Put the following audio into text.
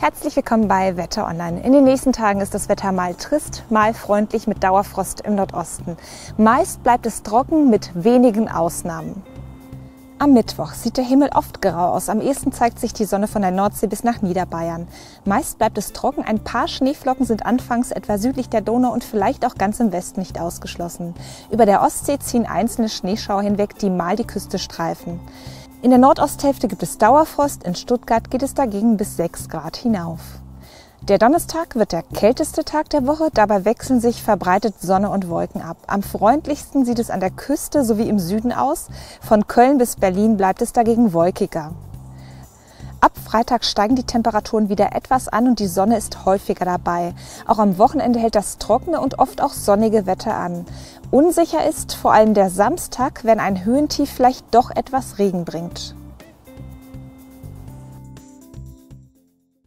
Herzlich willkommen bei Wetter Online. In den nächsten Tagen ist das Wetter mal trist, mal freundlich mit Dauerfrost im Nordosten. Meist bleibt es trocken mit wenigen Ausnahmen. Am Mittwoch sieht der Himmel oft grau aus. Am ehesten zeigt sich die Sonne von der Nordsee bis nach Niederbayern. Meist bleibt es trocken. Ein paar Schneeflocken sind anfangs etwa südlich der Donau und vielleicht auch ganz im Westen nicht ausgeschlossen. Über der Ostsee ziehen einzelne Schneeschauer hinweg, die mal die Küste streifen. In der Nordosthälfte gibt es Dauerfrost, in Stuttgart geht es dagegen bis 6 Grad hinauf. Der Donnerstag wird der kälteste Tag der Woche, dabei wechseln sich verbreitet Sonne und Wolken ab. Am freundlichsten sieht es an der Küste sowie im Süden aus, von Köln bis Berlin bleibt es dagegen wolkiger. Ab Freitag steigen die Temperaturen wieder etwas an und die Sonne ist häufiger dabei. Auch am Wochenende hält das trockene und oft auch sonnige Wetter an. Unsicher ist vor allem der Samstag, wenn ein Höhentief vielleicht doch etwas Regen bringt.